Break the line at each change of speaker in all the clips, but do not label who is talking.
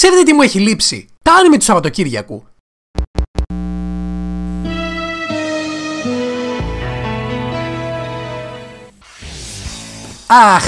Ξέρετε τι μου έχει λείψει; Τα άνιμε του Σαββατοκύριακου. Αχ,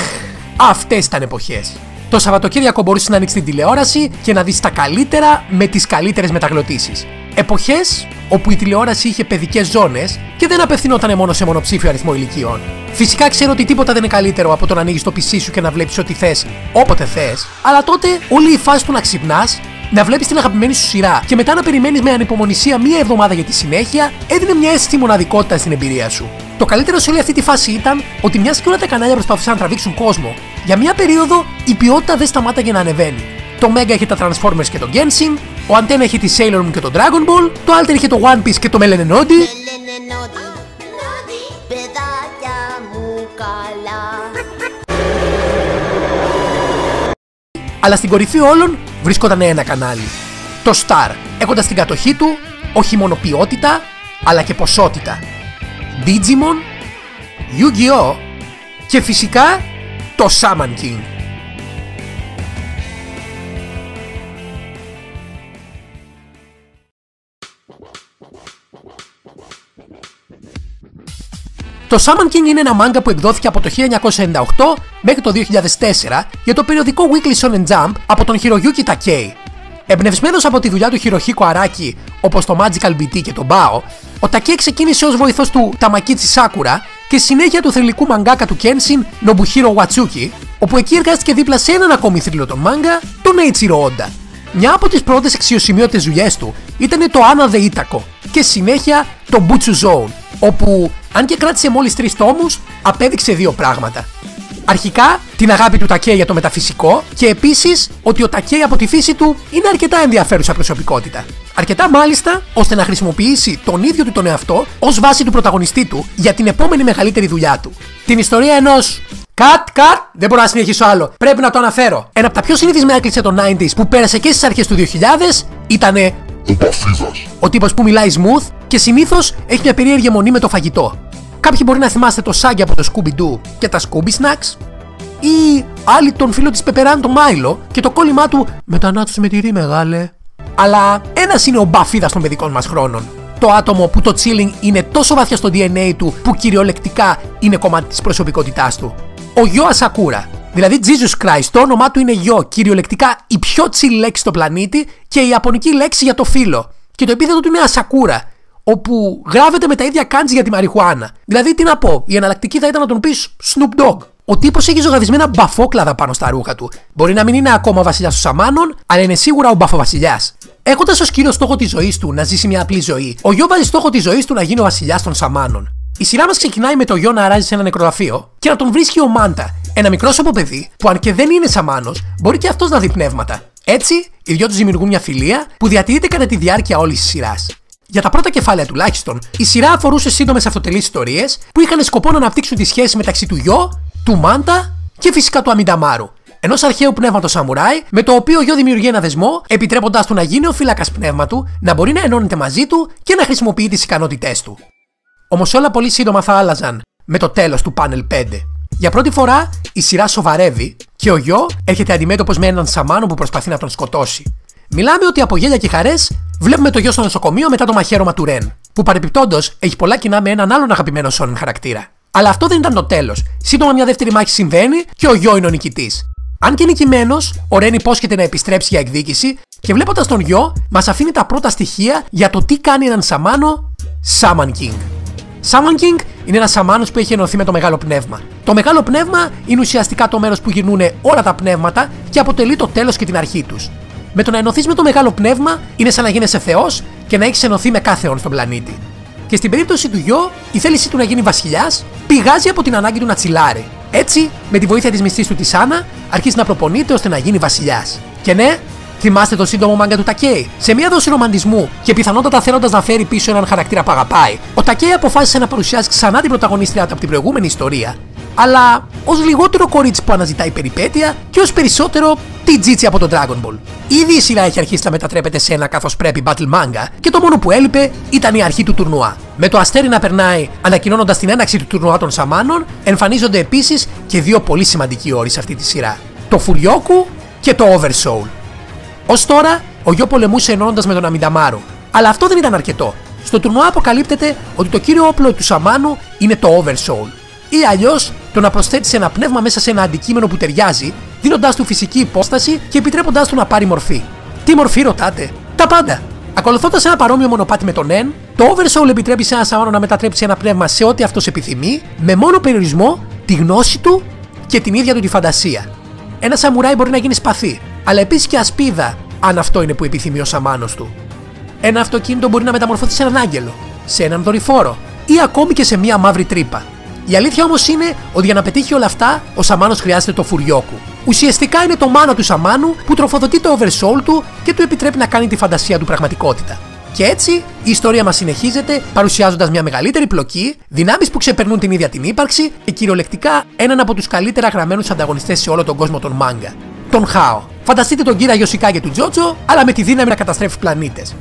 αυτές ήταν εποχές. Το Σαββατοκύριακο μπορούσε να ανοίξεις την τηλεόραση και να δεις τα καλύτερα με τις καλύτερες μεταγλωτήσεις. Εποχές όπου η τηλεόραση είχε παιδικές ζώνες και δεν απευθυνόταν μόνο σε μονοψήφιο αριθμό ηλικιών. Φυσικά ξέρω ότι τίποτα δεν είναι καλύτερο από το να ανοίγεις το PC σου και να βλέπεις ό,τι θες όποτε θες, αλλά τότε όλη η φάση του να ξυπνάς, να βλέπεις την αγαπημένη σου σειρά και μετά να περιμένεις με ανυπομονησία μία εβδομάδα για τη συνέχεια έδινε μια αίσθηση μοναδικότητα στην εμπειρία σου. Το καλύτερο σε όλη αυτή τη φάση ήταν ότι μιας και όλα τα κανάλια προσπαθούσαν να τραβήξουν κόσμο, για μια περίοδο η ποιότητα δεν σταμάταγε να ανεβαίνει. Το Mega είχε τα Transformers και το Genshin, ο Antenna είχε τη Sailor Moon και το Dragon Ball, το Alter είχε το One Piece και το Melon Nodi. Αλλά στην κορυφή όλων βρίσκονταν ένα κανάλι. Το Star, έχοντας στην κατοχή του όχι μόνο ποιότητα, αλλά και ποσότητα. Digimon, Yu-Gi-Oh! και φυσικά το Shaman King. Το Shaman King είναι ένα μάγκα που εκδόθηκε από το 1998 μέχρι το 2004 για το περιοδικό Weekly Shonen Jump από τον Hiroyuki Takei. Εμπνευσμένος από τη δουλειά του Hirohiko Araki όπως το Magical BT και το Bao, ο Takei ξεκίνησε ως βοηθός του Tamakichi Sakura και συνέχεια του θρηλυκού μαγκάκα του Kenshin Nobuhiro Watsuki, όπου εκεί εργάστηκε δίπλα σε έναν ακόμη θρύλο των μάγκα, τον Eiichiro Oda. Μια από τις πρώτες αξιοσημείωτες δουλειές του ήταν το Anna the Itako και συνέχεια το Butsu Zone, όπου αν και κράτησε μόλις τρεις τόμους, απέδειξε δύο πράγματα. Αρχικά, την αγάπη του Τακέι για το μεταφυσικό και επίσης ότι ο Τακέι από τη φύση του είναι αρκετά ενδιαφέρουσα προσωπικότητα. Αρκετά μάλιστα ώστε να χρησιμοποιήσει τον ίδιο του τον εαυτό ως βάση του πρωταγωνιστή του για την επόμενη μεγαλύτερη δουλειά του. Την ιστορία ενός. Κατ, κατ, δεν μπορώ να συνεχίσω άλλο. Πρέπει να το αναφέρω. Ένα από τα πιο συνηθισμένα έκλεισε των 90s που πέρασε και στις αρχές του 2000 ήταν.
Ο Παφίδα.
Ο τύπος που μιλάει smooth και συνήθως έχει μια περίεργη αιμονή με το φαγητό. Κάποιοι μπορεί να θυμάστε το Σάγκη από το Scooby-Doo και τα Scooby Snacks. Ή άλλοι τον φίλο της Πεπεράν τον Μάιλο και το κόλλημά του Μετανάτσου με τυρί μεγάλε. Αλλά ένας είναι ο μπαφίδας των παιδικών μας χρόνων. Το άτομο που το chilling είναι τόσο βαθιά στο DNA του που κυριολεκτικά είναι κομμάτι της προσωπικότητάς του. Ο Γιος Ασακούρα. Δηλαδή Jesus Christ, το όνομά του είναι Γιο, κυριολεκτικά η πιο chill λέξη στο πλανήτη και η ιαπωνική λέξη για το φίλο. Και το επίθετο του είναι Ασακούρα, όπου γράφεται με τα ίδια κάντζι για τη μαριχουάνα. Δηλαδή, τι να πω, η εναλλακτική θα ήταν να τον πεις Snoop Dogg. Ο τύπος έχει ζωγραφισμένα μπαφόκλαδα πάνω στα ρούχα του. Μπορεί να μην είναι ακόμα βασιλιάς των Σαμάνων, αλλά είναι σίγουρα ο μπαφοβασιλιάς. Έχοντας ως κύριο στόχο τη ζωή του να ζήσει μια απλή ζωή, ο γιο βάζει στόχο τη ζωή του να γίνει ο βασιλιάς των Σαμάνων. Η σειρά μας ξεκινάει με το γιο να αράζει σε ένα νεκρογραφείο και να τον βρίσκει ο Μάντα, ένα μικρό παιδί που αν και δεν είναι Σαμάνο, μπορεί και αυτός να δει πνεύματα. Έτσι, οι δυο τους δημιουργούν μια φιλία που διατηρείται κατά τη διάρκεια όλης της σειράς. Για τα πρώτα κεφάλαια τουλάχιστον, η σειρά αφορούσε σύντομες αυτοτελείς ιστορίες που είχαν σκοπό να αναπτύξουν τη σχέση μεταξύ του γιο, του Μάντα και φυσικά του Αμινταμάρου. Ενός αρχαίου πνεύματος Σαμουράι, με το οποίο ο γιο δημιουργεί ένα δεσμό, επιτρέποντάς του να γίνει ο φύλακας πνεύματου, να μπορεί να ενώνεται μαζί του και να χρησιμοποιεί τις ικανότητές του. Όμως όλα πολύ σύντομα θα άλλαζαν με το τέλος του Panel 5. Για πρώτη φορά η σειρά σοβαρεύει και ο γιο έρχεται αντιμέτωπος με έναν σαμάνο που προσπαθεί να τον σκοτώσει. Μιλάμε ότι από γέλια και χαρές βλέπουμε το γιο στο νοσοκομείο μετά το μαχαίρωμα του Ρεν, που παρεπιπτόντως έχει πολλά κοινά με έναν άλλον αγαπημένο Σόνεν χαρακτήρα. Αλλά αυτό δεν ήταν το τέλος. Σύντομα μια δεύτερη μάχη συμβαίνει και ο γιο είναι ο νικητής. Αν και νικημένος, ο Ρεν υπόσχεται να επιστρέψει για εκδίκηση και βλέποντας τον γιο, μας αφήνει τα πρώτα στοιχεία για το τι κάνει έναν Σαμάνο Σάμαν King. Σάμαν King είναι ένας Σαμάνος που έχει ενωθεί με το μεγάλο πνεύμα. Το μεγάλο πνεύμα είναι ουσιαστικά το μέρος που γυρνούν όλα τα πνεύματα και αποτελεί το τέλος και την αρχή τους. Με το να ενωθείς με το μεγάλο πνεύμα είναι σαν να γίνεσαι Θεός και να έχεις ενωθεί με κάθε όν στον πλανήτη. Και στην περίπτωση του γιο, η θέλησή του να γίνει βασιλιάς πηγάζει από την ανάγκη του να τσιλάρει. Έτσι, με τη βοήθεια της μισθής του της Άννα, αρχίζει να προπονείται ώστε να γίνει βασιλιάς. Και ναι, θυμάστε το σύντομο μάγκα του Τακέι. Σε μια δόση ρομαντισμού και πιθανότατα θέλοντας να φέρει πίσω έναν χαρακτήρα που αγαπάει, ο Τακέι αποφάσισε να παρουσιάσει ξανά την πρωταγωνίστρια του από την προηγούμενη ιστορία αλλά ως λιγότερο κορίτσι που αναζητάει περιπέτεια και ως περισσότερο τη τζίτσι από τον Dragon Ball. Ήδη η σειρά έχει αρχίσει να μετατρέπεται σε ένα καθώς πρέπει battle manga και το μόνο που έλειπε ήταν η αρχή του τουρνουά. Με το αστέρι να περνάει ανακοινώνοντας την έναξη του τουρνουά των Σαμάνων, εμφανίζονται επίσης και δύο πολύ σημαντικοί όροι σε αυτή τη σειρά. Το Φουριόκου και το Oversoul. Ω τώρα, ο γιο πολεμούσε ενώνοντας με τον Αμινταμάρου. Αλλά αυτό δεν ήταν αρκετό. Στο τουρνουά αποκαλύπτεται ότι το κύριο όπλο του Σαμάνου είναι το Oversoul. Ή αλλιώς το να προσθέτεις ένα πνεύμα μέσα σε ένα αντικείμενο που ταιριάζει, δίνοντάς του φυσική υπόσταση και επιτρέποντάς του να πάρει μορφή. Τι μορφή ρωτάτε, τα πάντα. Ακολουθώντας ένα παρόμοιο μονοπάτι με τον N, το Oversoul επιτρέπει σε ένα Σαμάνο να μετατρέψει ένα πνεύμα σε ό,τι αυτός επιθυμεί, με μόνο περιορισμό τη γνώση του και την ίδια του τη φαντασία. Ένα σαμουράι μπορεί να γίνει σπαθί, αλλά επίσης και ασπίδα, αν αυτό είναι που επιθυμεί ο σαμάνος του. Ένα αυτοκίνητο μπορεί να μεταμορφωθεί σε έναν άγγελο, σε έναν δορυφόρο ή ακόμη και σε μία μαύρη τρύπα. Η αλήθεια όμως είναι ότι για να πετύχει όλα αυτά, ο Σαμάνος χρειάζεται το φουριόκου. Ουσιαστικά είναι το μάνα του Σαμάνου που τροφοδοτεί το oversoul του και του επιτρέπει να κάνει τη φαντασία του πραγματικότητα. Και έτσι η ιστορία μας συνεχίζεται παρουσιάζοντας μια μεγαλύτερη πλοκή, δυνάμεις που ξεπερνούν την ίδια την ύπαρξη και κυριολεκτικά έναν από τους καλύτερα γραμμένους ανταγωνιστές σε όλο τον κόσμο των μάγκα. Τον Χάο. Φανταστείτε τον κύρα Γιωσικάγε του Τζότζο, αλλά με τη δύναμη να καταστρέφει πλανήτες.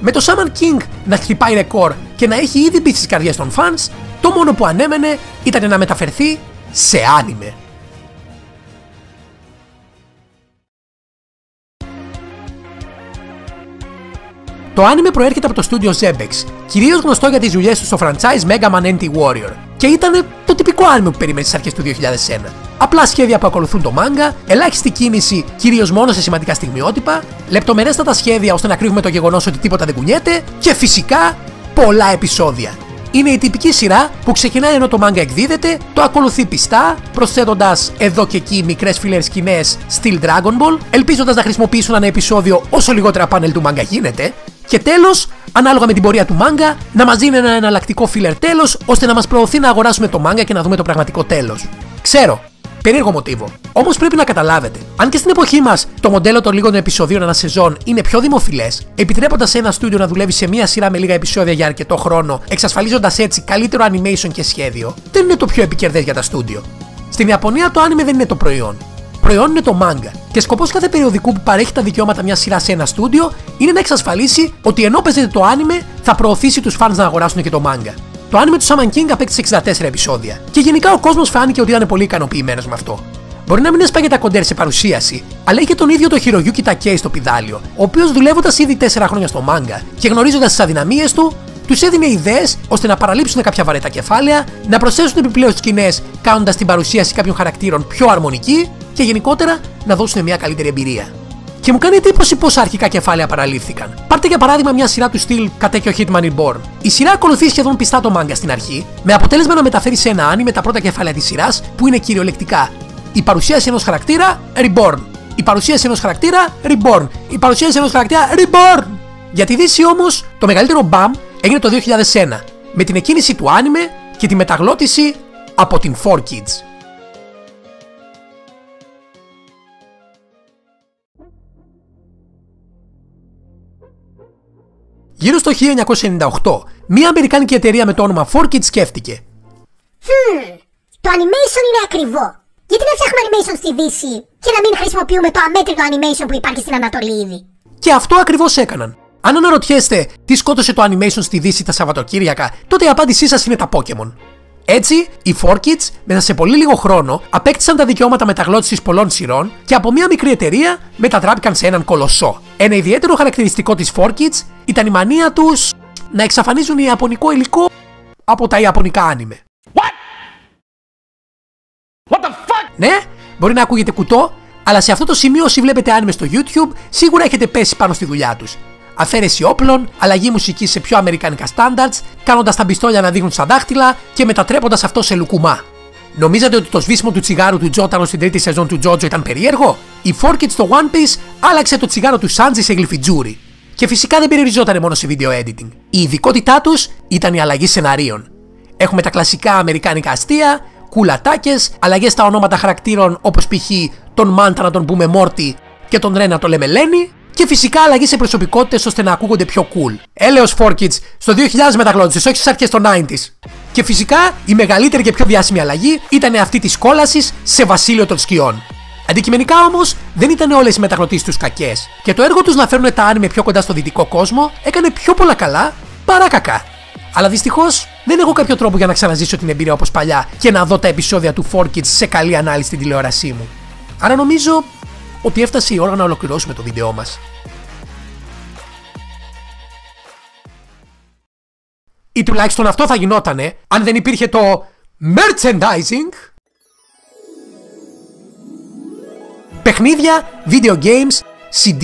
Με το Shaman King να χτυπάει ρεκόρ και να έχει ήδη μπει στις καρδιές των fans, το μόνο που ανέμενε ήταν να μεταφερθεί σε άνιμε. Το άνιμε προέρχεται από το στούντιο Zebex, κυρίως γνωστό για τις δουλειές του στο franchise Mega Man Anti Warrior, και ήταν το τυπικό άνιμε που περιμένει στις αρχές του 2001. Απλά σχέδια που ακολουθούν το μάγκα, ελάχιστη κίνηση κυρίως μόνο σε σημαντικά στιγμιότυπα, λεπτομερέστατα σχέδια ώστε να κρύβουμε το γεγονός ότι τίποτα δεν κουνιέται και φυσικά πολλά επεισόδια. Είναι η τυπική σειρά που ξεκινάει ενώ το μάγκα εκδίδεται, το ακολουθεί πιστά, προσθέτοντας εδώ και εκεί μικρές φιλέρ σκηνές στυλ Dragon Ball, ελπίζοντας να χρησιμοποιήσουν ένα επεισόδιο όσο λιγότερα πάνελ του μάγκα γίνεται, και τέλος, ανάλογα με την πορεία του μάγκα, να μας δίνει ένα εναλλακτικό filler τέλος, ώστε να μας προωθεί να αγοράσουμε το μάγκα και να δούμε το πραγματικό τέλος. Ξέρω, περίεργο μοτίβο. Όμως πρέπει να καταλάβετε, αν και στην εποχή μας το μοντέλο των λίγων επεισοδίων ένα σεζόν είναι πιο δημοφιλές, επιτρέποντας σε ένα στούντιο να δουλεύει σε μία σειρά με λίγα επεισόδια για αρκετό χρόνο, εξασφαλίζοντας έτσι καλύτερο animation και σχέδιο, δεν είναι το πιο επικερδές για τα στούντιο. Στην Ιαπωνία το anime δεν είναι το προϊόν. Προϊόν είναι το manga. Και σκοπός κάθε περιοδικού που παρέχει τα δικαιώματα μιας σειράς σε ένα στούντιο είναι να εξασφαλίσει ότι ενώ παίζεται το anime θα προωθήσει τους fans να αγοράσουν και το manga. Το anime του Shaman King απέκτησε 64 επεισόδια και γενικά ο κόσμος φάνηκε ότι ήταν πολύ ικανοποιημένος με αυτό. Μπορεί να μην έσπαγε τα κοντέρ σε παρουσίαση, αλλά είχε τον ίδιο το Hiroyuki Takei στο πιδάλιο, ο οποίος δουλεύοντας ήδη 4 χρόνια στο manga και γνωρίζοντας τις αδυναμίες του, τους έδινε ιδέες ώστε να παραλείψουν κάποια βαρέτα κεφάλαια, να προσθέσουν επιπλέον σκηνές κάνοντας την παρουσίαση κάποιων χαρακτήρων πιο αρμονική και γενικότερα να δώσουν μια καλύτερη εμπειρία. Και μου κάνει εντύπωση πόσα αρχικά κεφάλαια παραλήφθηκαν. Πάρτε για παράδειγμα μια σειρά του στυλ Κατέκιο Hitman Reborn. Η σειρά ακολουθεί σχεδόν πιστά το μάγκα στην αρχή, με αποτέλεσμα να μεταφέρει σε ένα άνι με τα πρώτα κεφάλαια της σειράς που είναι κυριολεκτικά η παρουσίαση ενός χαρακτήρα Reborn. Η παρουσίαση ενός χαρακτήρα Reborn. Η παρουσίαση ενός χαρακτήρα Reborn. Για τη Δύση όμως, το μεγαλύτερο μπαμ έγινε το 2001 με την εκκίνηση του άνιμε και τη μεταγλώτηση από την 4Kids. Γύρω στο 1998, μια αμερικάνικη εταιρεία με το όνομα 4Kids σκέφτηκε
Hm, το animation είναι ακριβό. Γιατί να φτιάχνουμε animation στη Δύση και να μην χρησιμοποιούμε το αμέτρητο animation που υπάρχει στην Ανατολή ήδη;
Και αυτό ακριβώς έκαναν. Αν αναρωτιέστε τι σκότωσε το animation στη Δύση τα Σαββατοκύριακα, τότε η απάντησή σας είναι τα Pokémon. Έτσι, οι 4Kids μέσα σε πολύ λίγο χρόνο απέκτησαν τα δικαιώματα μεταγλώτησης πολλών σειρών και από μια μικρή εταιρεία μετατράπηκαν σε έναν κολοσσό. Ένα ιδιαίτερο χαρακτηριστικό της 4Kids ήταν η μανία τους να εξαφανίζουν ιαπωνικό υλικό από τα ιαπωνικά άνιμε.
What? What the fuck?
Ναι, μπορεί να ακούγεται κουτό, αλλά σε αυτό το σημείο όσοι βλέπετε άνιμε στο YouTube σίγουρα έχετε πέσει πάνω στη δουλειά τους. Αφαίρεση όπλων, αλλαγή μουσικής σε πιο αμερικανικά standards, κάνοντας τα πιστόλια να δείχνουν σαν δάχτυλα και μετατρέποντας αυτό σε λουκουμά. Νομίζατε ότι το σβήσιμο του τσιγάρου του Τζόταρο στην τρίτη σεζόν του Τζότζο ήταν περίεργο; Η Forkit στο One Piece άλλαξε το τσιγάρο του Σάντζι σε γλυφιτζούρι. Και φυσικά δεν περιοριζόταν μόνο σε video editing. Η ειδικότητά τους ήταν η αλλαγή σεναρίων. Έχουμε τα κλασικά αμερικάνικα αστεία, κουλατάκες, αλλαγές στα ονόματα χαρακτήρων όπως π.χ. τον Μάντα να τον πούμε Μόρτι και τον Ρένα να το λέμε Λένι, και φυσικά αλλαγή σε προσωπικότητες ώστε να ακούγονται πιο cool. Έλεος 4Kids στο 2000 μεταγλώτησες, όχι στις αρχές των 90s. Και φυσικά η μεγαλύτερη και πιο διάσημη αλλαγή ήταν αυτή της κόλασης σε βασίλειο των σκιών. Αντικειμενικά όμως δεν ήταν όλες οι μεταγλωτήσεις τους κακές, και το έργο τους να φέρουν τα άνιμε πιο κοντά στο δυτικό κόσμο έκανε πιο πολλά καλά παρά κακά. Αλλά δυστυχώς δεν έχω κάποιο τρόπο για να ξαναζήσω την εμπειρία όπως παλιά και να δω τα επεισόδια του 4Kids σε καλή ανάλυση στην τηλεόρασή μου. Άρα νομίζω ότι έφτασε η ώρα να ολοκληρώσουμε το βίντεό μας. Ή τουλάχιστον αυτό θα γινότανε αν δεν υπήρχε το merchandising. Παιχνίδια, video games, CD,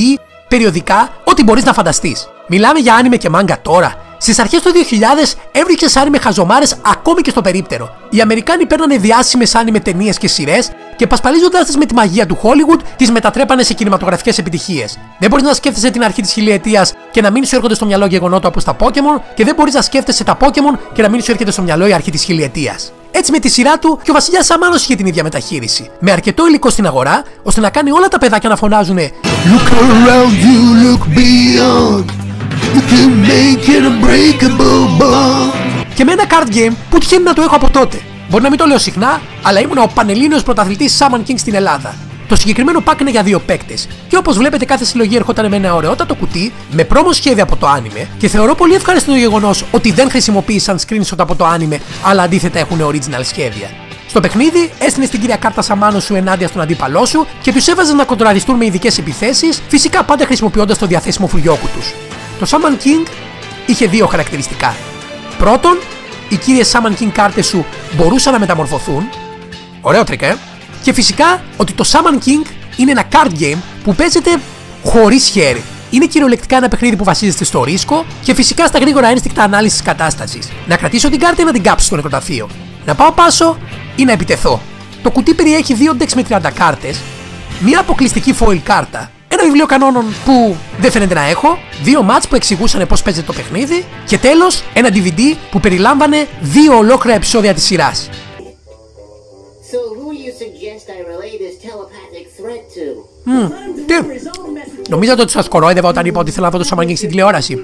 περιοδικά, ό,τι μπορείς να φανταστείς. Μιλάμε για άνιμε και μάγκα τώρα. Στις αρχές του 2000 έβριξες άνιμε χαζομάρες ακόμη και στο περίπτερο. Οι Αμερικάνοι παίρνανε διάσημες άνιμε ταινίες και σειρές και πασπαλίζοντας τις με τη μαγεία του Hollywood, τις μετατρέπανε σε κινηματογραφικές επιτυχίες. Δεν μπορείς να σκέφτεσαι την αρχή της χιλιετίας και να μην σου έρχονται στο μυαλό γεγονότα όπως τα Pokémon, και δεν μπορείς να σκέφτεσαι τα Pokémon και να μην σου έρχεται στο μυαλό η αρχή της χιλιετίας. Έτσι με τη σειρά του και ο Βασιλιάς Σαμάνος είχε την ίδια μεταχείριση. Με αρκετό υλικό στην αγορά, ώστε να κάνει όλα τα παιδάκια να φωνάζουν Look around you, look beyond. You can make it a breakable bond. Και με ένα card game που τυχαίνει να το έχω από τότε. Μπορεί να μην το λέω συχνά, αλλά ήμουν ο πανελλήνιος πρωταθλητής Summon King στην Ελλάδα. Το συγκεκριμένο pack είναι για δύο παίκτες. Και όπως βλέπετε, κάθε συλλογή ερχόταν με ένα ωραιότατο κουτί με πρόμο σχέδια από το άνιμε και θεωρώ πολύ ευχάριστο το γεγονός ότι δεν χρησιμοποίησαν screenshot από το άνιμε, αλλά αντίθετα έχουν original σχέδια. Στο παιχνίδι, έστεινε την κυρία κάρτα σαμάνο σου ενάντια στον αντίπαλό σου και τους έβαζε να κοντραριστούν με ειδικές επιθέσεις, φυσικά πάντα χρησιμοποιώντας το διαθέσιμο φουλιόκου τους. Το Summon King είχε δύο χαρακτηριστικά. Πρώτον, οι κύριε Summon King κάρτες σου μπορούσαν να μεταμορφωθούν. Ωραίο τρικ, ε; Και φυσικά ότι το Summon King είναι ένα card game που παίζεται χωρίς χέρι. Είναι κυριολεκτικά ένα παιχνίδι που βασίζεται στο ρίσκο και φυσικά στα γρήγορα ένστικτα ανάλυσης τη κατάστασης. Να κρατήσω την κάρτα ή να την κάψω στο νεκροταφείο; Να πάω πάσο ή να επιτεθώ; Το κουτί περιέχει δύο decks με 30 κάρτες, μια αποκλειστική foil κάρτα ένα βιβλίο κανόνων που δεν φαίνεται να έχω, δύο mats που εξηγούσαν πώς παίζεται το παιχνίδι και τέλος ένα DVD που περιλάμβανε δύο ολόκληρα επεισόδια της σειράς.
So who you suggest I relay this telepathic threat to?
Τι, νομίζατε ότι σας κορόιδευα όταν είπα ότι θέλω να δω το Σαμανγκίνγκ στην τηλεόραση. Μ,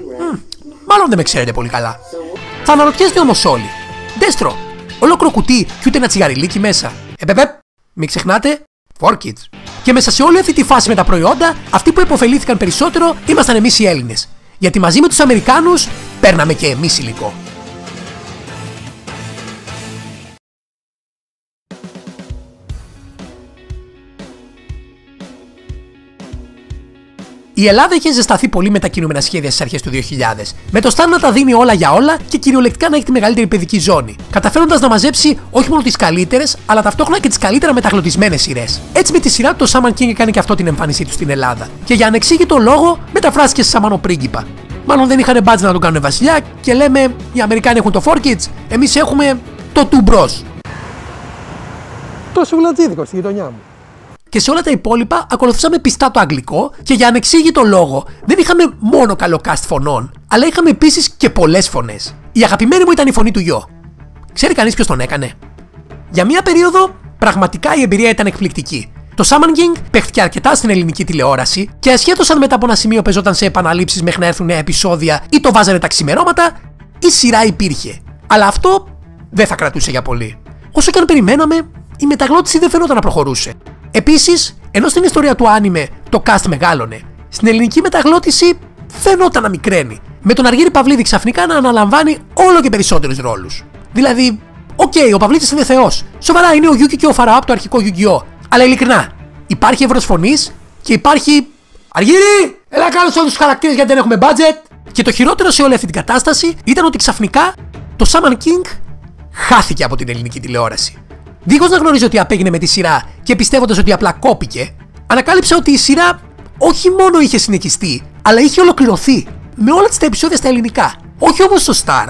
μάλλον δεν με ξέρετε πολύ καλά. Θα αναρωτιέστε όμως όλοι. Ντέστρο, ολόκληρο κουτί και ούτε ένα τσιγαριλίκι μέσα. Επεπεπ, μην ξεχνάτε, for kids. Και μέσα σε όλη αυτή τη φάση με τα προϊόντα, αυτοί που υποφελήθηκαν περισσότερο ήμασταν εμείς οι Έλληνες. Γιατί μαζί με τους Αμερικάνους παίρναμε και εμείς υλικό. Η Ελλάδα είχε ζεσταθεί πολύ με τα κινούμενα σχέδια στις αρχές του 2000, με το Star να τα δίνει όλα για όλα και κυριολεκτικά να έχει τη μεγαλύτερη παιδική ζώνη, καταφέροντας να μαζέψει όχι μόνο τις καλύτερες, αλλά ταυτόχρονα και τις καλύτερα μεταγλωτισμένες σειρές. Έτσι με τη σειρά του το Saman King έκανε και αυτό την εμφάνισή του στην Ελλάδα, και για ανεξήγητο λόγο μεταφράστηκε σε Σαμανο πρίγκιπα. Μάλλον δεν είχαν μπάτζ να τον κάνουν βασιλιά και λέμε οι Αμερικάνοι έχουν το 4Kids, εμείς έχουμε το 2 Bros.
Τόσο γλατζίδικο στη γειτονιά μου
και σε όλα τα υπόλοιπα ακολουθούσαμε πιστά το αγγλικό και για ανεξήγητο λόγο δεν είχαμε μόνο καλό cast φωνών, αλλά είχαμε επίσης και πολλές φωνές. Η αγαπημένη μου ήταν η φωνή του γιο. Ξέρει κανείς ποιος τον έκανε; Για μία περίοδο, πραγματικά η εμπειρία ήταν εκπληκτική. Το Summon King παίχτηκε αρκετά στην ελληνική τηλεόραση και ασχέτως αν μετά από ένα σημείο παίζονταν σε επαναλήψεις μέχρι να έρθουν νέα επεισόδια ή το βάζανε τα ξημερώματα, η σειρά υπήρχε. Αλλά αυτό δεν θα κρατούσε για πολύ. Όσο και αν περιμέναμε, η μεταγλώττιση δεν φαινόταν να προχωρούσε. Επίσης, ενώ στην ιστορία του anime το cast μεγάλωνε, στην ελληνική μεταγλώττιση φαινόταν να μικραίνει, με τον Αργύρη Παυλίδη ξαφνικά να αναλαμβάνει όλο και περισσότερους ρόλους. Δηλαδή, OK, okay, ο Παυλίδη είναι θεός. Σοβαρά είναι ο Yugi και ο Φαραώ από το αρχικό Yu-Gi-Oh! Αλλά ειλικρινά, υπάρχει εύρος φωνής και υπάρχει. Αργύρη! Έλα κάνω όλους τους χαρακτήρες γιατί δεν έχουμε budget! Και το χειρότερο σε όλη αυτή την κατάσταση ήταν ότι ξαφνικά το Summon King χάθηκε από την ελληνική τηλεόραση. Δίχως να γνωρίζω ότι απέγινε με τη σειρά και πιστεύοντας ότι απλά κόπηκε, ανακάλυψα ότι η σειρά όχι μόνο είχε συνεχιστεί, αλλά είχε ολοκληρωθεί με όλα τα επεισόδια στα ελληνικά. Όχι όμως στο Star,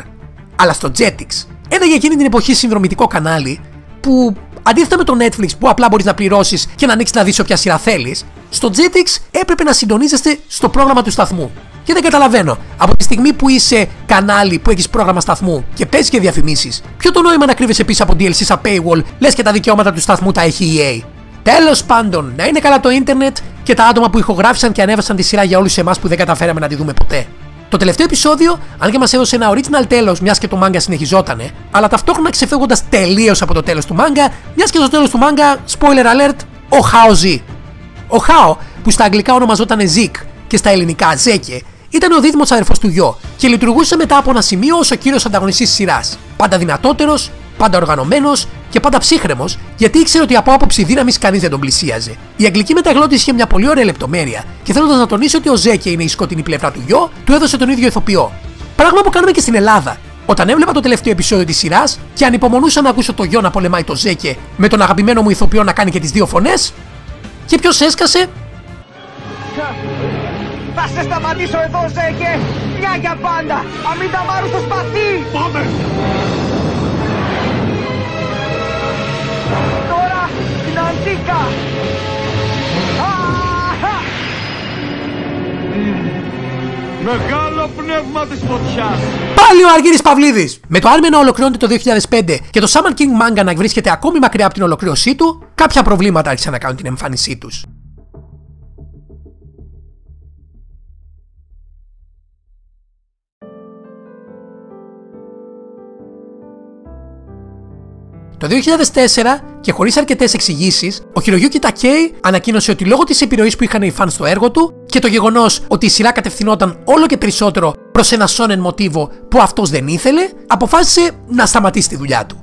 αλλά στο Jetix. Ένα για εκείνη την εποχή συνδρομητικό κανάλι που αντίθετα με το Netflix που απλά μπορείς να πληρώσεις και να ανοίξεις να δεις όποια σειρά θέλεις, στο Jetix έπρεπε να συντονίζεστε στο πρόγραμμα του σταθμού. Και δεν καταλαβαίνω. Από τη στιγμή που είσαι κανάλι που έχεις πρόγραμμα σταθμού και παίζεις και διαφημίσεις, ποιο το νόημα να κρύβεσαι πίσω από DLC σαν paywall, λες και τα δικαιώματα του σταθμού τα έχει η EA. Τέλος πάντων, να είναι καλά το ίντερνετ και τα άτομα που ηχογράφησαν και ανέβασαν τη σειρά για όλους εμάς που δεν καταφέραμε να τη δούμε ποτέ. Το τελευταίο επεισόδιο, αν και μας έδωσε ένα original τέλος, μιας και το manga συνεχιζότανε, αλλά ταυτόχρονα ξεφεύγοντας τελείως από το τέλος του manga, μιας και στο τέλος του manga, spoiler alert, ο Χάο ζει. Ο Χάο, που στα αγγλικά ονομαζόταν Zik και στα ελληνικά Ζέκε, ήταν ο δίδυμος αδερφός του γιο και λειτουργούσε μετά από ένα σημείο ως ο κύριος ανταγωνιστής τη σειράς. Πάντα δυνατότερος, πάντα οργανωμένος και πάντα ψύχρεμος, γιατί ήξερε ότι από άποψη δύναμης κανείς δεν τον πλησίαζε. Η αγγλική μεταγλώτης είχε μια πολύ ωραία λεπτομέρεια και θέλοντας να τονίσει ότι ο Ζέκε είναι η σκοτεινή πλευρά του γιο, του έδωσε τον ίδιο ηθοποιό. Πράγμα που κάνουμε και στην Ελλάδα. Όταν έβλεπα το τελευταίο επεισόδιο της σειράς και ανυπομονούσα να ακούσω το γιο να πολεμάει το Ζέκε με τον αγαπημένο μου ηθοποιό να κάνει και τις δύο φωνές, και ποιος έσκασε,
Θα σε σταματήσω εδώ, Ζέκε! Μια για πάντα! Αμήντα μάρου στο σπαθί!
Πάμε!
Τώρα την Αντίκα! Αχα!
Μεγάλο πνεύμα της φωτιάς!
Πάλι ο Αργύρης Παυλίδης! Με το άνime να ολοκληρώνεται το 2005 και το Summon King Manga να βρίσκεται ακόμη μακριά από την ολοκλήρωσή του, κάποια προβλήματα άρχισαν να κάνουν την εμφάνισή τους. Το 2004 και χωρίς αρκετές εξηγήσεις, ο Χειρογιούκη Τακέι ανακοίνωσε ότι λόγω της επιρροής που είχαν οι φαν στο έργο του και το γεγονός ότι η σειρά κατευθυνόταν όλο και περισσότερο προς ένα σόνεν μοτίβο που αυτός δεν ήθελε, αποφάσισε να σταματήσει τη δουλειά του.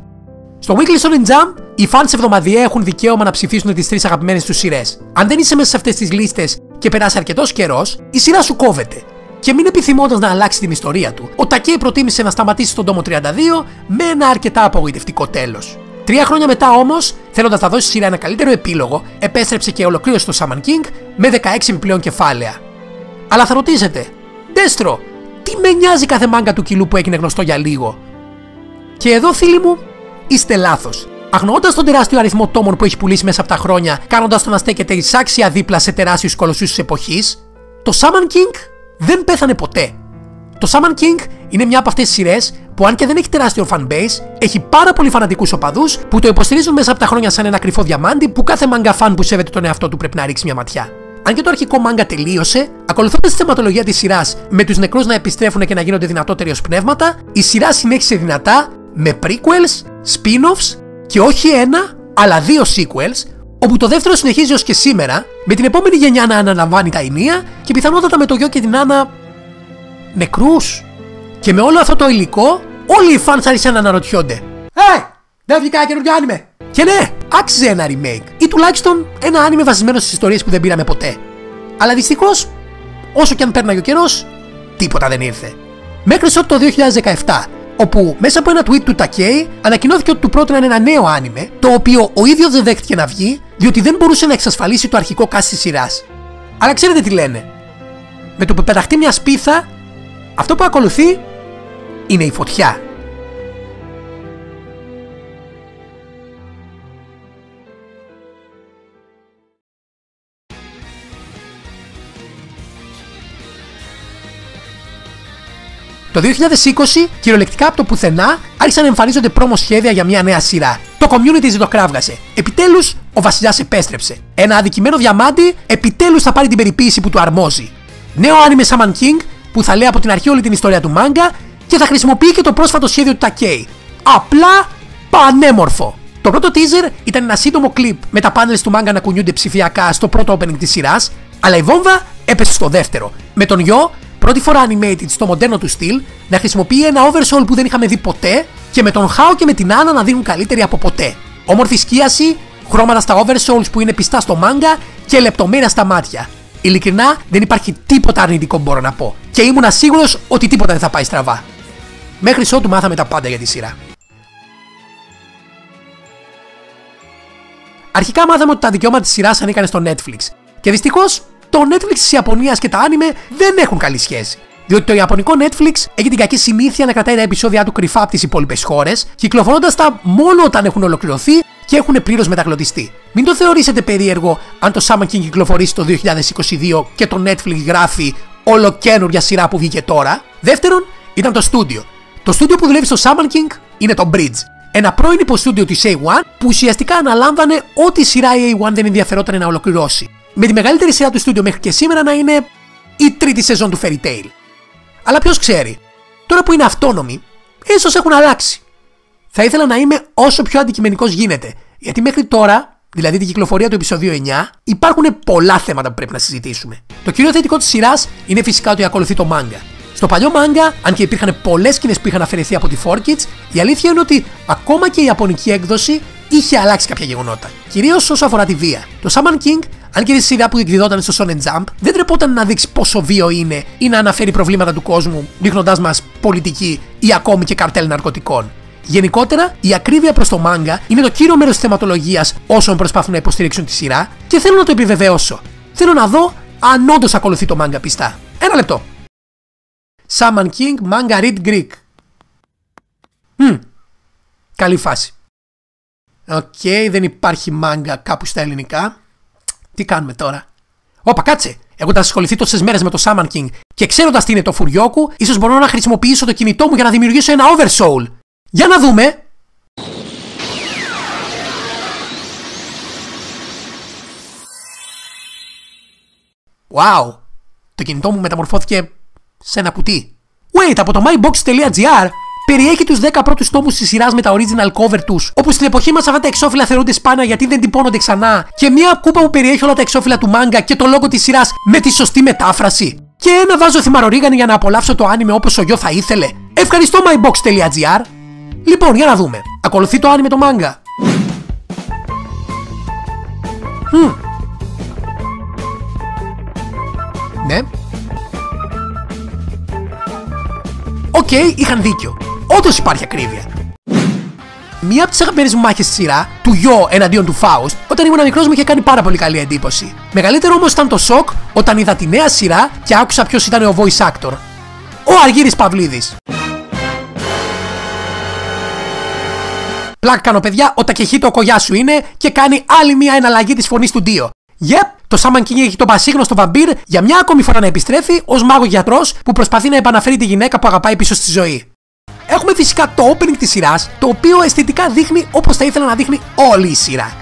Στο Weekly Shonen Jump, οι fans εβδομαδιαία έχουν δικαίωμα να ψηφίσουν τις τρεις αγαπημένες τους σειρές. Αν δεν είσαι μέσα σε αυτές τις λίστες και περάσει αρκετός καιρός, η σειρά σου κόβεται. Και μην επιθυμώντας να αλλάξει την ιστορία του, ο Τακέι προτίμησε να σταματήσει στον τόμο 32 με ένα αρκετά απογοητευτικό τέλος. Τρία χρόνια μετά όμως, θέλοντας να δώσει στη σειρά ένα καλύτερο επίλογο, επέστρεψε και ολοκλήρωσε το Shaman King με 16 επιπλέον κεφάλαια. Αλλά θα ρωτήσετε, Ντέστρο, τι με νοιάζει κάθε μάγκα του κιλού που έγινε γνωστό για λίγο; Και εδώ, φίλοι μου, είστε λάθος. Αγνοώντας τον τεράστιο αριθμό τόμων που έχει πουλήσει μέσα από τα χρόνια, κάνοντας το να στέκεται εισάξια δίπλα σε τεράστιους κολοσσούς της εποχής, το Shaman King δεν πέθανε ποτέ. Το Shaman King είναι μια από αυτές τις σειρές που, αν και δεν έχει τεράστιο fanbase, έχει πάρα πολλοί φανατικούς οπαδούς που το υποστηρίζουν μέσα από τα χρόνια σαν ένα κρυφό διαμάντι που κάθε manga fan που σέβεται τον εαυτό του πρέπει να ρίξει μια ματιά. Αν και το αρχικό manga τελείωσε, ακολουθώντας τη θεματολογία της σειράς με τους νεκρούς να επιστρέφουν και να γίνονται δυνατότεροι ως πνεύματα, η σειρά συνέχισε δυνατά με prequels, spin-offs και όχι ένα, αλλά δύο sequels, όπου το δεύτερο συνεχίζει ως και σήμερα, με την επόμενη γενιά να αναλαμβάνει τα ενία και πιθανότατα με το γιο και την Άννα νεκρούς. Και με όλο αυτό το υλικό, όλοι οι fans άρχισαν να αναρωτιόνται. Ε, δεν βγήκα καινούργιο άνιμε. Και ναι, άξιζε ένα remake ή τουλάχιστον ένα άνιμε βασισμένο στις ιστορίες που δεν πήραμε ποτέ. Αλλά δυστυχώς, όσο και αν πέρναγε ο καιρός, τίποτα δεν ήρθε. Μέχρι ότου το 2017, όπου μέσα από ένα tweet του Takei ανακοινώθηκε ότι του πρότειναν ένα νέο άνιμε, το οποίο ο ίδιος δεν δέχτηκε να βγει, διότι δεν μπορούσε να εξασφαλίσει το αρχικό cast της σειράς. Αλλά ξέρετε τι λένε. Με το που πεταχτεί μια σπίθα, αυτό που ακολουθεί είναι η φωτιά. Το 2020, κυριολεκτικά από το πουθενά, άρχισαν να εμφανίζονται πρόμο σχέδια για μια νέα σειρά. Το community ζητοκράβγασε. Επιτέλους, ο βασιλιάς επέστρεψε. Ένα αδικημένο διαμάντι επιτέλους θα πάρει την περιποίηση που του αρμόζει. Νέο άνιμε Shaman King που θα λέει από την αρχή όλη την ιστορία του manga και θα χρησιμοποιεί και το πρόσφατο σχέδιο του Takei. Απλά πανέμορφο. Το πρώτο teaser ήταν ένα σύντομο κλιπ με τα πάνελ του manga να κουνιούνται ψηφιακά στο πρώτο opening της σειράς, αλλά η βόμβα έπεσε στο δεύτερο. Με τον γιο, πρώτη φορά animated στο μοντέρνο του στυλ, να χρησιμοποιεί ένα oversoul που δεν είχαμε δει ποτέ και με τον Χάο και με την Άννα να δίνουν καλύτερη από ποτέ. Όμορφη σκίαση, χρώματα στα oversouls που είναι πιστά στο manga και λεπτομέρεια στα μάτια. Ειλικρινά δεν υπάρχει τίποτα αρνητικό που μπορώ να πω. Και ήμουν σίγουρος ότι τίποτα δεν θα πάει στραβά. Μέχρι ότου μάθαμε τα πάντα για τη σειρά. Αρχικά μάθαμε ότι τα δικαιώματα της σειράς ανήκαν στο Netflix. Και δυστυχώς το Netflix της Ιαπωνίας και τα άνιμε δεν έχουν καλή σχέση. Διότι το Ιαπωνικό Netflix έχει την κακή συνήθεια να κρατάει τα επεισόδια του κρυφά από τις υπόλοιπες χώρες, κυκλοφορώντας τα μόνο όταν έχουν ολοκληρωθεί και έχουν πλήρως μεταγλωτιστεί. Μην το θεωρήσετε περίεργο αν το Summer King κυκλοφορήσει το 2022 και το Netflix γράφει ολοκένουργια σειρά που βγήκε τώρα. Δεύτερον, ήταν το στούντιο. Το στούντιο που δουλεύει στο Summer King είναι το Bridge. Ένα πρώην υποστούντιο της A1 που ουσιαστικά αναλάμβανε ό,τι σειρά η A1 δεν ενδιαφερόταν να ολοκληρώσει. Με τη μεγαλύτερη σειρά του στούντιο μέχρι και σήμερα να είναι η τρίτη σεζόν του Fairy Tail. Αλλά ποιος ξέρει, τώρα που είναι αυτόνομοι, ίσως έχουν αλλάξει. Θα ήθελα να είμαι όσο πιο αντικειμενικός γίνεται, γιατί μέχρι τώρα, δηλαδή την κυκλοφορία του επεισοδίου 9, υπάρχουν πολλά θέματα που πρέπει να συζητήσουμε. Το κύριο θετικό της σειράς είναι φυσικά ότι ακολουθεί το manga. Στο παλιό manga, αν και υπήρχαν πολλές σκηνές που είχαν αφαιρεθεί από τη 4Kids, η αλήθεια είναι ότι ακόμα και η ιαπωνική έκδοση είχε αλλάξει κάποια γεγονότα. Κυρίως όσο αφορά τη βία. Το Shaman King, αν και η σειρά που εκδιδόταν στο Shonen Jump, δεν τρεπόταν να δείξει πόσο βίο είναι ή να αναφέρει προβλήματα του κόσμου, δείχνοντά μας πολιτική ή ακόμη και καρτέλ ναρκωτικών. Γενικότερα, η ακρίβεια προς το μάγκα είναι το κύριο μέρος της θεματολογίας όσων προσπαθούν να υποστηρίξουν τη σειρά και θέλω να το επιβεβαιώσω. Θέλω να δω αν όντως ακολουθεί το μάγκα πιστά. Ένα λεπτό. Shaman King Manga Read Greek. Hm. Καλή φάση. OK, okay, δεν υπάρχει μάγκα κάπου στα ελληνικά. Τι κάνουμε τώρα; Όπα, κάτσε! Έχοντας ασχοληθεί τόσες μέρες με το Shaman King και ξέροντας τι είναι το furyoku, ίσως μπορώ να χρησιμοποιήσω το κινητό μου για να δημιουργήσω ένα oversoul. Για να δούμε! Wow! Το κινητό μου μεταμορφώθηκε σε ένα κουτί. Wait, από το mybox.gr περιέχει τους 10 πρώτους τόμους της σειράς με τα original cover τους, όπου στην εποχή μας αυτά τα εξώφυλλα θεωρούνται σπάνια γιατί δεν τυπώνονται ξανά, και μια κούπα που περιέχει όλα τα εξώφυλλα του manga και το λόγο της σειράς με τη σωστή μετάφραση. Και ένα βάζο θυμαρορίγανη για να απολαύσω το άνιμε όπως ο γιο θα ήθελε. Ευχαριστώ mybox.gr. Λοιπόν, για να δούμε. Ακολουθεί το anime το manga. Hm. Ναι. OK, okay, είχαν δίκιο. Όντως υπάρχει ακρίβεια. Μία από τις αγαπημένες μου μάχες στη σειρά, του γιο εναντίον του Φάουστ, όταν ήμουν μικρός μου είχε κάνει πάρα πολύ καλή εντύπωση. Μεγαλύτερο όμως ήταν το σοκ όταν είδα τη νέα σειρά και άκουσα ποιος ήταν ο voice actor. Ο Αργύρης Παυλίδης. Πλάκα κάνω παιδιά, ο Τακεχίτο ο κογιάς σου είναι και κάνει άλλη μια εναλλαγή της φωνής του Ντίο. Yep, το Σάμαν King έχει τον πασίγνωστο βαμπύρ για μια ακόμη φορά να επιστρέφει ως μάγο γιατρός που προσπαθεί να επαναφέρει τη γυναίκα που αγαπάει πίσω στη ζωή. Έχουμε φυσικά το opening της σειράς, το οποίο αισθητικά δείχνει όπως θα ήθελα να δείχνει όλη η σειρά.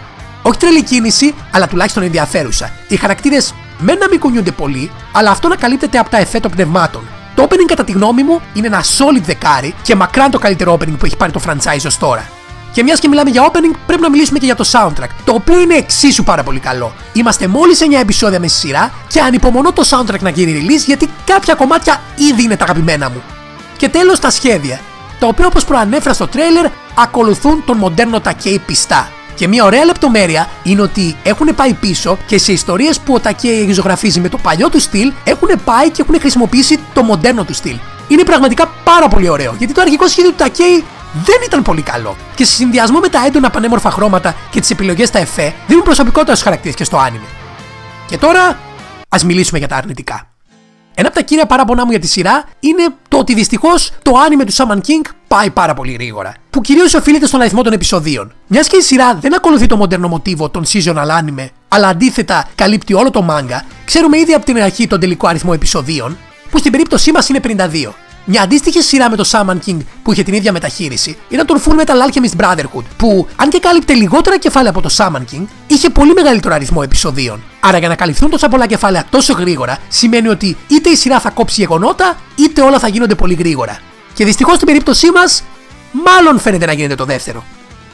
Όχι τρελή κίνηση, αλλά τουλάχιστον ενδιαφέρουσα. Οι χαρακτήρες μεν να μην κουνιούνται πολύ, αλλά αυτό να καλύπτεται από τα εφέ των πνευμάτων. Το opening κατά τη γνώμη μου είναι ένα solid δεκάρι και μακράν το καλύτερο opening που έχει πάρει το franchise ως τώρα. Και μιας και μιλάμε για opening, πρέπει να μιλήσουμε και για το soundtrack, το οποίο είναι εξίσου πάρα πολύ καλό. Είμαστε μόλις 9 επεισόδια με στη σειρά και ανυπομονώ το soundtrack να γίνει release γιατί κάποια κομμάτια ήδη είναι τα αγαπημένα μου. Και τέλος τα σχέδια, τα οποία όπως προανέφερα στο τρέιλερ ακολουθούν τον μοντέρνο Takei πιστά. Και μια ωραία λεπτομέρεια είναι ότι έχουν πάει πίσω και σε ιστορίες που ο Takei έχει ζωγραφίζει με το παλιό του στυλ έχουν πάει και έχουν χρησιμοποιήσει το μοντέρνο του στυλ. Είναι πραγματικά πάρα πολύ ωραίο γιατί το αρχικό σχέδιο του Takei δεν ήταν πολύ καλό. Και σε συνδυασμό με τα έντονα πανέμορφα χρώματα και τις επιλογές στα εφέ, δίνουν προσωπικότητα στους χαρακτήρες και στο άνime. Και τώρα, ας μιλήσουμε για τα αρνητικά. Ένα από τα κύρια παράπονά μου για τη σειρά είναι το ότι δυστυχώς το άνime του Shaman King πάει πάρα πολύ γρήγορα. Που κυρίως οφείλεται στον αριθμό των επεισοδίων. Μιας και η σειρά δεν ακολουθεί το μοντέρνο μοτίβο των seasonal anime, αλλά αντίθετα καλύπτει όλο το manga, ξέρουμε ήδη από την αρχή τον τελικό αριθμό επεισοδίων, που στην περίπτωσή μας είναι 52. Μια αντίστοιχη σειρά με το Shaman King που είχε την ίδια μεταχείριση ήταν το Full Metal Alchemist Brotherhood, που αν και κάλυπτε λιγότερα κεφάλαια από το Shaman King, είχε πολύ μεγαλύτερο αριθμό επεισοδίων. Άρα για να καλυφθούν τόσα πολλά κεφάλαια τόσο γρήγορα, σημαίνει ότι είτε η σειρά θα κόψει γεγονότα, είτε όλα θα γίνονται πολύ γρήγορα. Και δυστυχώς στην περίπτωσή μας, μάλλον φαίνεται να γίνεται το δεύτερο.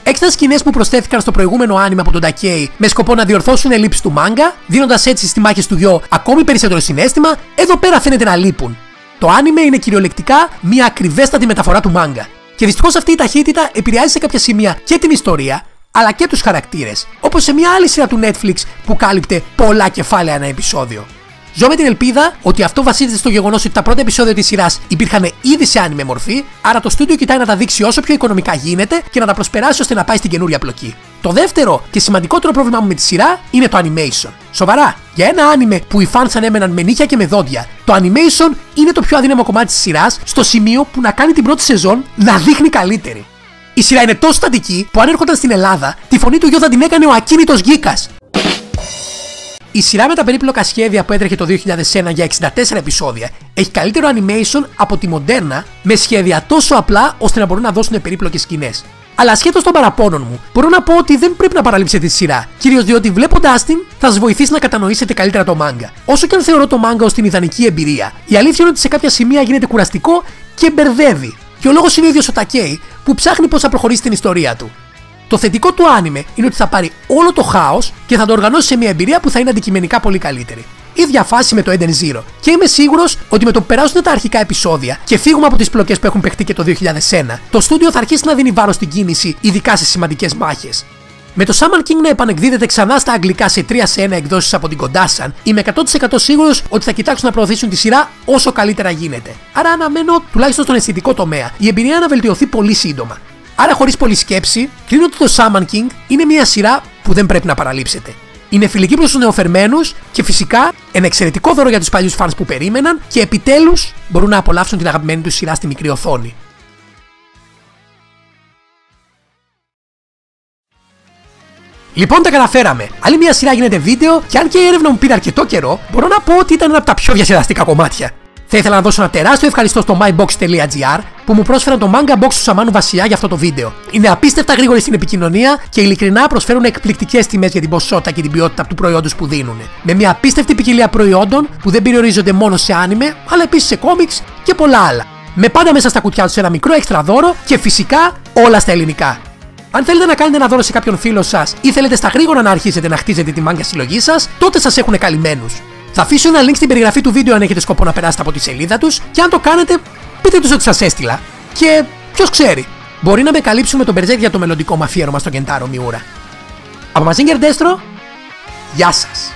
Έξτρα σκηνές που προσθέθηκαν στο προηγούμενο άνιμα από τον Takei με σκοπό να διορθώσουν ελλείψεις του μάγκα, δίνοντας έτσι στη μάχε του γιο ακόμη περισσότερο συνέστημα, εδώ πέρα φαίνεται να λείπουν. Το άνιμε είναι κυριολεκτικά μια ακριβέστατη μεταφορά του μάγκα. Και δυστυχώς αυτή η ταχύτητα επηρεάζει σε κάποια σημεία και την ιστορία, αλλά και τους χαρακτήρες, όπως σε μια άλλη σειρά του Netflix που κάλυπτε πολλά κεφάλαια ένα επεισόδιο. Ζω με την ελπίδα ότι αυτό βασίζεται στο γεγονός ότι τα πρώτα επεισόδια της σειράς υπήρχαν ήδη σε άνιμε μορφή, άρα το στούντιο κοιτάει να τα δείξει όσο πιο οικονομικά γίνεται και να τα προσπεράσει ώστε να πάει στην καινούρια πλοκή. Το δεύτερο και σημαντικότερο πρόβλημά μου με τη σειρά είναι το animation. Σοβαρά, για ένα άνιμε που οι fans ανέμεναν με νύχια και με δόντια, το animation είναι το πιο αδύναμο κομμάτι της σειράς στο σημείο που να κάνει την πρώτη σεζόν να δείχνει καλύτερη. Η σειρά είναι τόσο στατική που αν έρχονταν στην Ελλάδα, τη φωνή του γιο θα την έκανε ο ακίνητος Γκίκα. Η σειρά με τα περίπλοκα σχέδια που έτρεχε το 2001 για 64 επεισόδια έχει καλύτερο animation από τη μοντέρνα με σχέδια τόσο απλά ώστε να μπορούν να δώσουν περίπλοκες σκηνές. Αλλά ασχέτως των παραπώνων μου, μπορώ να πω ότι δεν πρέπει να παραλείψετε τη σειρά. Κυρίως διότι βλέποντάς την θα σας βοηθήσει να κατανοήσετε καλύτερα το μάγκα. Όσο και αν θεωρώ το μάγκα ως την ιδανική εμπειρία, η αλήθεια είναι ότι σε κάποια σημεία γίνεται κουραστικό και μπερδεύει. Και ο λόγος είναι ο ίδιος ο Τακέι που ψάχνει πώς θα προχωρήσει την ιστορία του. Το θετικό του άνιμε είναι ότι θα πάρει όλο το χάος και θα το οργανώσει σε μια εμπειρία που θα είναι αντικειμενικά πολύ καλύτερη. Ίδια φάση με το Eden Zero. Και είμαι σίγουρος ότι με το που περάσουν τα αρχικά επεισόδια και φύγουμε από τις πλοκές που έχουν παιχτεί και το 2001, το στούντιο θα αρχίσει να δίνει βάρος στην κίνηση, ειδικά σε σημαντικές μάχες. Με το Summon King να επανεκδίδεται ξανά στα αγγλικά σε 3 σε 1 εκδόσεις από την Kondassan, είμαι 100% σίγουρος ότι θα κοιτάξουν να προωθήσουν τη σειρά όσο καλύτερα γίνεται. Άρα αναμένω, τουλάχιστον στον αισθητικό τομέα, η εμπειρία να βελτιωθεί πολύ σύντομα. Άρα, χωρίς πολλή σκέψη, κρίνω ότι το Summon King είναι μια σειρά που δεν πρέπει να παραλείψετε. Είναι φιλική προς τους νεοφερμένους και φυσικά ένα εξαιρετικό δώρο για τους παλιούς fans που περίμεναν και επιτέλους μπορούν να απολαύσουν την αγαπημένη τους σειρά στη μικρή οθόνη. Λοιπόν, τα καταφέραμε. Άλλη μια σειρά γίνεται βίντεο και αν και η έρευνα μου πήρε αρκετό καιρό, μπορώ να πω ότι ήταν ένα από τα πιο διασκεδαστικά κομμάτια. Θα ήθελα να δώσω ένα τεράστιο ευχαριστώ στο mybox.gr που μου πρόσφεραν το manga box του Σαμάνου Βασιλιά για αυτό το βίντεο. Είναι απίστευτα γρήγοροι στην επικοινωνία και ειλικρινά προσφέρουν εκπληκτικές τιμές για την ποσότητα και την ποιότητα του προϊόντος που δίνουν. Με μια απίστευτη ποικιλία προϊόντων που δεν περιορίζονται μόνο σε άνιμε, αλλά επίσης σε κόμιξ και πολλά άλλα. Με πάντα μέσα στα κουτιά τους ένα μικρό έξτρα δώρο και φυσικά όλα στα ελληνικά. Αν θέλετε να κάνετε ένα δώρο σε κάποιον φίλο σας ή θέλετε στα γρήγορα να αρχίσετε να χτίζετε τη μάγκα συλλογή σας, τότε σας έχουν καλυμμένους. Θα αφήσω ένα link στην περιγραφή του βίντεο αν έχετε σκοπό να περάσετε από τη σελίδα τους και αν το κάνετε, πείτε τους ότι σας έστειλα. Και ποιος ξέρει, μπορεί να με καλύψουν με τον Μπερζέτ για το μελλοντικό μαφίερωμα στο Κεντάρο Μιούρα. Από Μαζίνγκερ Ντέστρο, γεια σας!